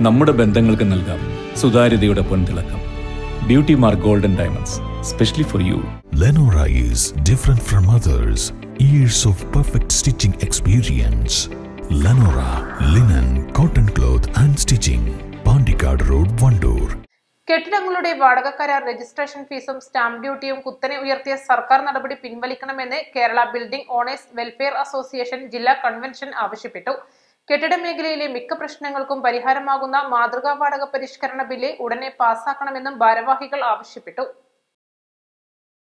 നമ്മുടെ ബന്ധങ്ങൾക്ക് നൽകാം സുതാര്യതയുടെ പൊൻതിളക്കം beauty mark golden diamonds specially for you Lenora is different from others. Years of perfect stitching experience. Lenora linen, cotton cloth and stitching. Pandikad Road, Vandoor. കെട്ടിടങ്ങളുടെ വാടക കരാർ registration ഫീസും stamp ഡ്യൂട്ടിയും കുത്തനെ ഉയർത്തിയ സർക്കാർ നടപടി പിൻവലിക്കണമെന്ന് Kerala building owners welfare association ജില്ലാ കൺവെൻഷൻ ആവശ്യപ്പെട്ടു കെട്ടിട മേഖലയിലെ മിക്ക പ്രശ്നങ്ങൾക്കും പരിഹാരമാകുന്ന മാതൃകാ വാടക പരിഷ്കരണ ബില്ല് ഉടനെ പാസാക്കണമെന്നും ഭാരവാഹികൾ ആവശ്യപ്പെട്ടു.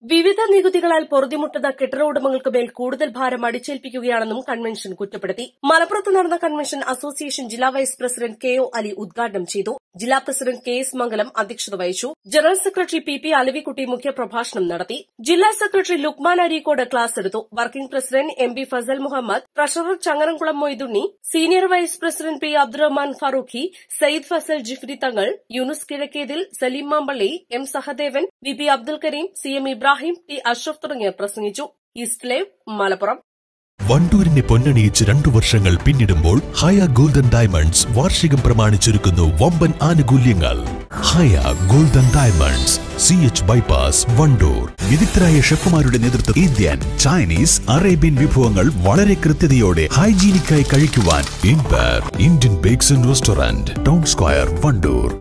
വിവിധ നികുതികളാൽ പൊറുതിമുട്ടുന്ന കെട്ടിട ഉടമകൾക്ക് മേൽ കൂടുതൽ ഭാരം അടിച്ചേൽപ്പിക്കുകയാണെന്നും കൺവെൻഷൻ കുറ്റപ്പെടുത്തി. മലപ്പുറത്ത് നടന്ന കൺവെൻഷൻ അസോസിയേഷൻ ജില്ലാ vice president K O Ali ഉദ്ഘാടനം ചെയ്തു. ജില്ലാ പ്രസിഡന്റ് കെ എസ് മംഗലം അധ്യക്ഷത വഹിച്ചു. General secretary P P Alavikutty മുഖ്യപ്രഭാഷണം നടത്തി. ജില്ലാ സെക്രട്ടറി ലുക്മാൻ അരീക്കോട് ക്ലാസ് എടുത്തു. Working president M P Fasal Muhammad treasurer Changaramkulam Moythunni senior vice president P Abdurahman Farooqi Sayyid Fasal Jifri Thangal Yunus Kizhakkethil Saleem Mambally M Sahadevan V P Abdul Kareem C M Ibrahim T Ashraf തുടങ്ങിയവർ പ്രസംഗിച്ചു. East live Malappuram. വണ്ടൂരിനെ പൊന്നണിയിച്ച് രണ്ടു വർഷങ്ങൾ പിന്നിടുമ്പോൾ ഹയ golden diamonds വാർഷികം പ്രമാണിച്ചൊരുക്കുന്നു വമ്പൻ ആനുകൂല്യങ്ങൾ. Haya golden diamonds C H bypass Wandoor. വിദഗ്ധരായ ഷെഫുമാരുടെ നേതൃത്വം ഇന്ത്യൻ ചൈനീസ് അറേബ്യൻ വിഭവങ്ങൾ വളരെ കൃത്യതയോടെ ഹൈജീനിക്കായി കഴിക്കുവാൻ empire Indian bakes and restaurant town square Wandoor.